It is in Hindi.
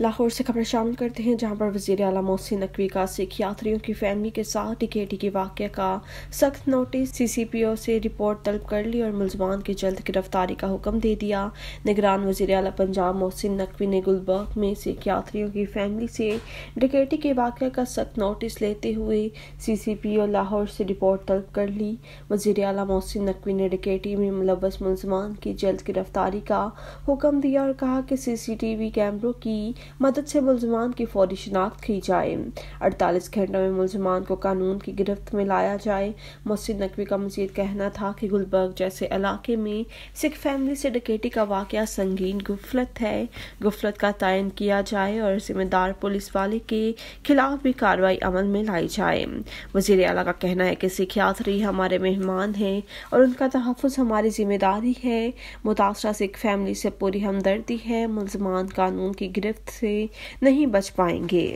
लाहौर से खबर शामिल करते हैं, जहाँ पर वज़ीर अला मोहसिन नकवी का सिख यात्रियों की फैमिली के साथ टिकेटी के वाक़े का सख्त नोटिस सी सी रिपोर्ट तलब कर ली और मुलजमान की जल्द गिरफ्तारी का हुक्म दे दिया। निगरान वज़ीर अला पंजाब मोहसिन नकवी ने गुलबर्ग में सिख यात्रियों की फैमिली से टिकेटी के वाक्य का सख्त नोटिस लेते हुए सी सी पी ओ लाहौर से रिपोर्ट तलब कर ली। वज़ीर अला मोहसिन नकवी ने डिकेटी में मुलवस मुलजमान की जल्द गिरफ्तारी का हुक्म दिया और कहा कि सी सी टी वी कैमरों की मदद से मुलजमान की फौरी शिनाख्त की जाए। अड़तालीस घंटों में मुलजमान को कानून की गिरफ्त में लाया जाए। मोहसिन नकवी का मजीद कहना था कि गुलबर्ग जैसे इलाके में सिख फैमिली से डकेटी का वाक़ संगीन गुफलत है। गुफलत का तयन किया जाए और जिम्मेदार पुलिस वाले के खिलाफ भी कार्रवाई अमल में लाई जाए। वज़ीर अला का कहना है कि सिख यात्री हमारे मेहमान हैं और उनका तहफ़ हमारी ज़िम्मेदारी है। मुतासरा सिख फैमिली से पूरी हमदर्दी है। मुलजमान कानून की गिरफ्त से नहीं बच पाएँगे।